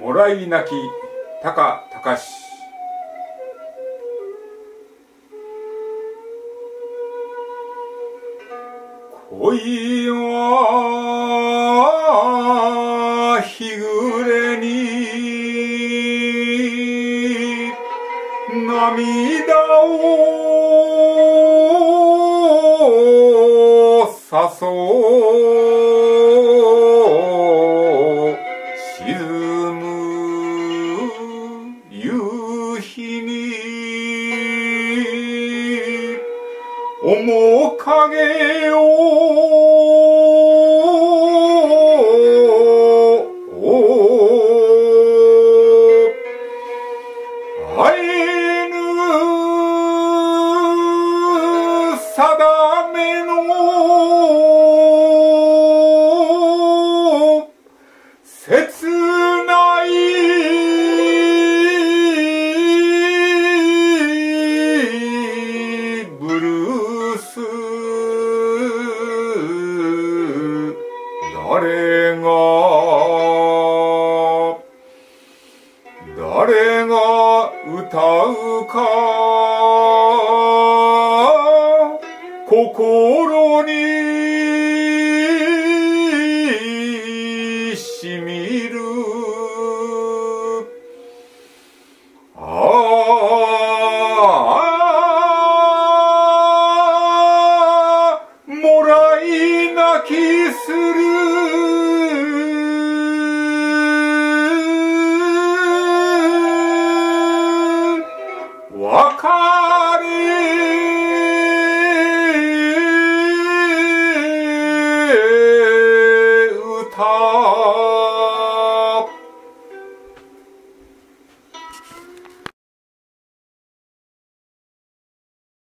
もらい泣き高隆恋は日暮れに涙を誘う。面影を会えぬ定誰が誰が歌うか心にしみる。あ